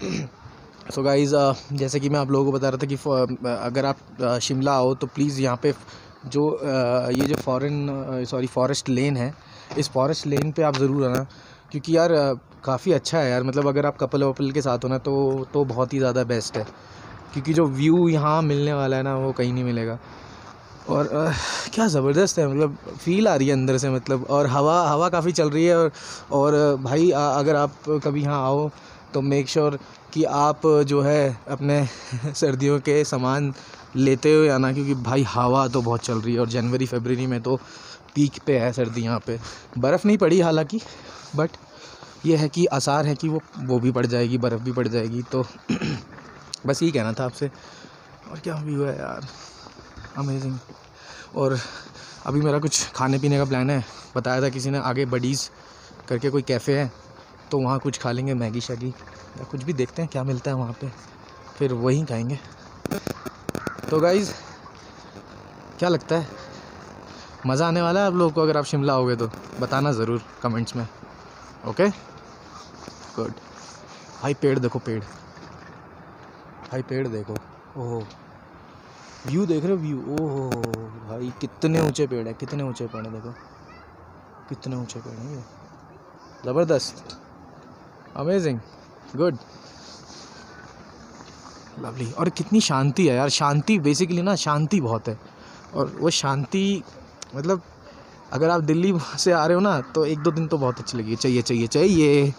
So guys जैसे कि मैं आप लोगों को बता रहा था कि अगर आप uh, शिमला आओ तो प्लीज़ यहाँ पे जो uh, ये जो फॉरेन सॉरी फॉरेस्ट लेन है इस फॉरेस्ट लेन पे आप ज़रूर आना क्योंकि यार काफ़ी अच्छा है यार। मतलब अगर आप कपल वपल के साथ हो ना तो तो बहुत ही ज़्यादा बेस्ट है। क्योंकि जो व्यू यहाँ मिलने वाला है ना वो कहीं नहीं मिलेगा। और अ, क्या ज़बरदस्त है मतलब फ़ील आ रही है अंदर से मतलब और हवा हवा काफ़ी चल रही है और और भाई अ, अगर आप कभी यहाँ आओ तो मेक श्योर कि आप जो है अपने सर्दियों के सामान लेते हुए आना क्योंकि भाई हवा तो बहुत चल रही है और जनवरी, फरवरी में तो पीक पे है सर्दी यहाँ पे। बर्फ़ नहीं पड़ी हालाँकि बट ये है कि आसार है कि वो वो भी पड़ जाएगी, बर्फ़ भी पड़ जाएगी तो बस यही कहना था आपसे। और क्या व्यू है यार? अमेजिंग और अभी मेरा कुछ खाने पीने का प्लान है। बताया था किसी ने, आगे बडीज़ करके कोई कैफ़े है। तो वहाँ कुछ खा लेंगे, मैगी, शैगी, या कुछ भी देखते हैं क्या मिलता है वहाँ पे। फिर वहीं खाएँगे। तो गाइज़ क्या लगता है? मज़ा आने वाला है आप लोगों को अगर आप शिमला आओगे तो? बताना ज़रूर कमेंट्स में। ओके गुड भाई, पेड़ देखो, पेड़। भाई, पेड़ देखो। ओह। व्यू देख रहे हो? व्यू ओहो। भाई, कितने ऊँचे पेड़ है, कितने ऊँचे पेड़ है, देखो। कितने ऊँचे पेड़ हैं ये। ज़बरदस्त। अमेजिंग गुड लवली और कितनी शांति है यार। शांति बेसिकली ना शांति बहुत है। और वो शांति मतलब अगर आप दिल्ली से आ रहे हो ना तो एक दो दिन तो बहुत अच्छी लगी चाहिए चाहिए चाहिए।